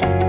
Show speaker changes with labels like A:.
A: Bye.